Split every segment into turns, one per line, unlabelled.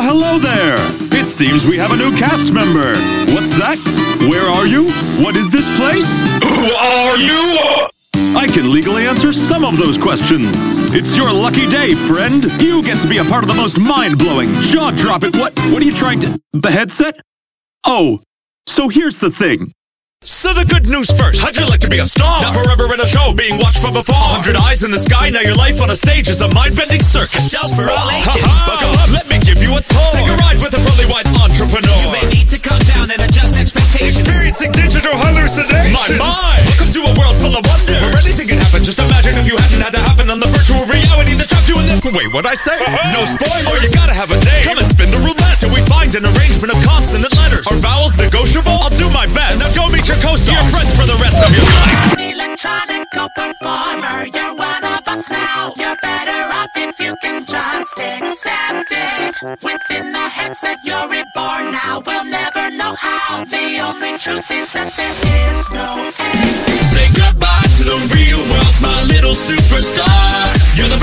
Well, hello there! It seems we have a new cast member. What's that? Where are you? What is this place?
Who are you?
I can legally answer some of those questions. It's your lucky day, friend. You get to be a part of the most mind-blowing, jaw-dropping. What? What are you trying to? The headset? Oh, so here's the thing.
So the good news first. How'd you like to be a star? Now forever in a show, being watched from afar. A hundred eyes in the sky, now your life on a stage is a mind-bending circus.
Show for all ages.
Buckle up, let me give you a tour. Take a ride with a pearly white entrepreneur.
You may need to calm down and adjust expectations.
Experiencing digital hallucinations. My mind. Welcome to a world full of wonders. Where anything can happen. Just imagine if you hadn't had to happen on the virtual reality that trapped you in the. Wait, what'd I say? Uh-huh. No spoilers. Or you gotta have a name. Come and spin the roulette till we find an arrangement of consonant letters. Are
us now. You're better off if you can just accept it. Within the headset, you're reborn now. We'll never know how. The only truth is that there is no exit.
Say goodbye to the real world, my little superstar. You're the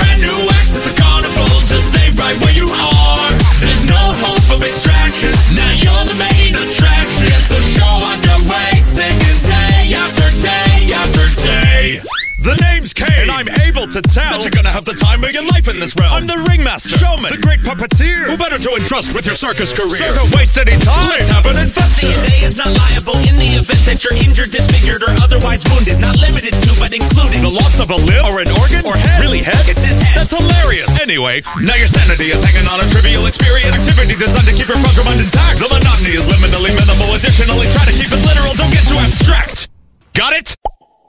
I'm able to tell that you're gonna have the time of your life in this realm. I'm the ringmaster, showman, the great puppeteer. Who better to entrust with your circus career? So don't waste any time. Let's have an adventure.
C&A is not liable in the event that you're injured, disfigured, or otherwise wounded. Not limited to, but including
The loss of a limb or an organ or head? Really head?
It's his head.
That's hilarious. Anyway, now your sanity is hanging on a trivial experience. Activity designed to keep your fragile mind intact. The monotony is liminally minimal. Additionally, try to keep it literal. Don't get too abstract. Got it?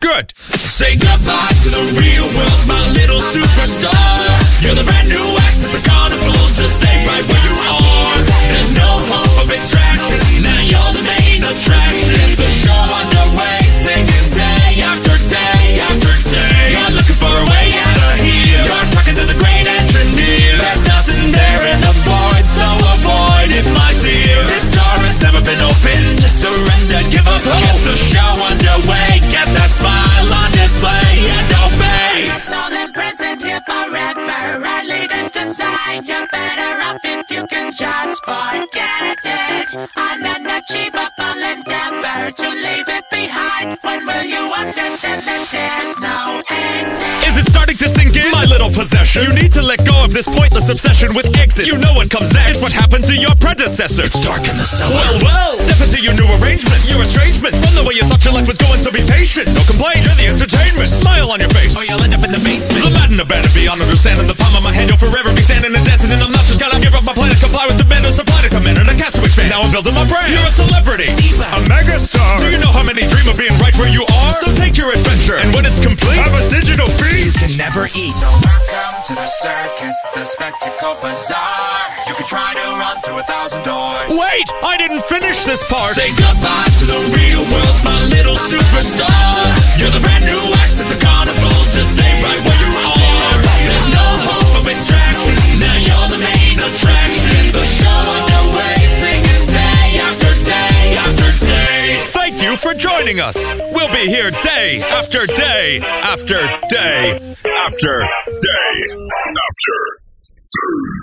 Good. Say goodbye to the real world, my little superstar. You're the brand new act the carnival.
Forever. Our leaders decide you're better off if you can just forget it. On an achievable endeavor to leave it behind. When will you understand that there's no exit?
Is it starting to sink in? My little possession. You need to let go of this pointless obsession with exits. You know what comes next. It's what happened to your predecessor. It's dark in the cellar. Well, well. Step into your new arrangement. Your estrangement. From the way you thought your life was going, so be patient. No complaints. You're the entertainment. Smile on your face.
or you'll end up in the basement.
The Madden abandoned beyond understanding the palm of my hand. You'll forever be standing and dancing, and I'm not just gonna give up my planet. Comply with demand and supply to come in, and a cast to expand. Now I'm building my brand. You're a celebrity,
Diva.
a megastar. Do you know how many dream of being right where you are? So take your adventure, and when it's complete, have a digital feast.
You Can never eat.
So Welcome to the circus, the spectacle bazaar. You can try to run through a thousand doors.
Wait, I didn't finish this part.
Say goodbye to the real world, my little superstar. You're the brand new
for joining us. We'll be here day after day after day after day after day.